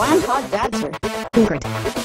one hot dancer. Ingrid.